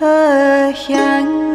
Hai!